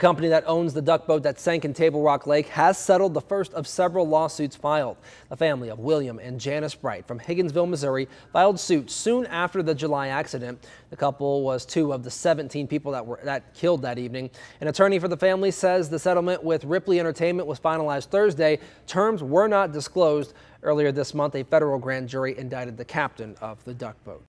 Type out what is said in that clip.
The company that owns the duck boat that sank in Table Rock Lake has settled the first of several lawsuits filed. The family of William and Janice Bright from Higginsville, Missouri filed suit soon after the July accident. The couple was two of the 17 people that were that killed that evening. An attorney for the family says the settlement with Ripley Entertainment was finalized Thursday. Terms were not disclosed. Earlier this month, a federal grand jury indicted the captain of the duck boat.